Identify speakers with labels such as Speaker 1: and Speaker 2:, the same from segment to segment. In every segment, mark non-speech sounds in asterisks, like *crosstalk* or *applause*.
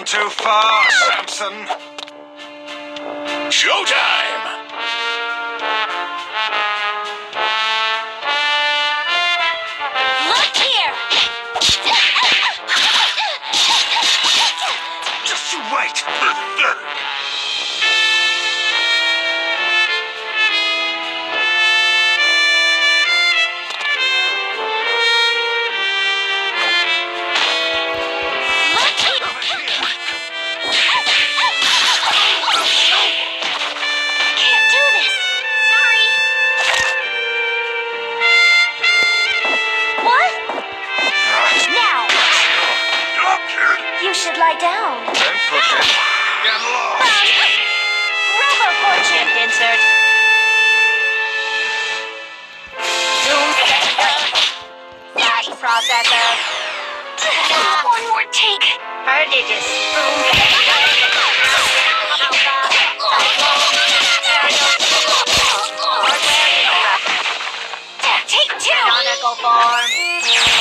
Speaker 1: too far, Samson.
Speaker 2: Showtime!
Speaker 3: Look here!
Speaker 1: Just you wait. *laughs*
Speaker 3: you should lie down.
Speaker 1: Don't push it. Get lost.
Speaker 3: Rubber fortune insert. Flash processor. One more take. Prodigious. Take two. Canonical form.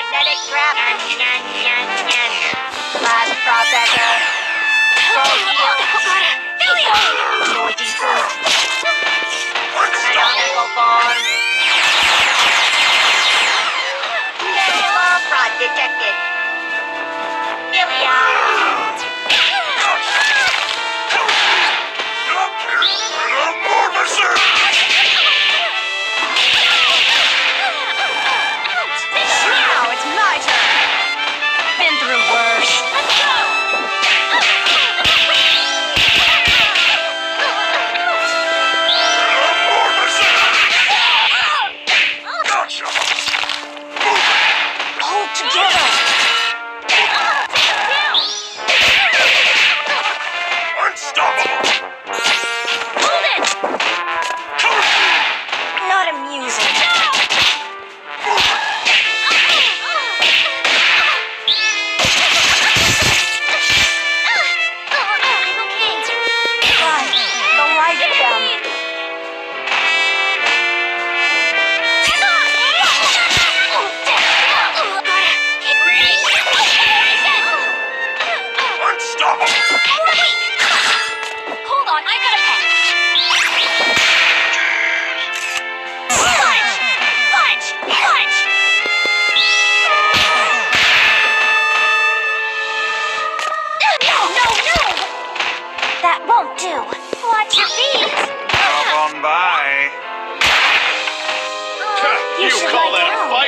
Speaker 3: Magnetic grab. Last processor. Noisy together.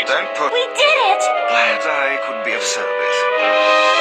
Speaker 1: Don't put.
Speaker 3: We did it!
Speaker 1: Glad I could be of service.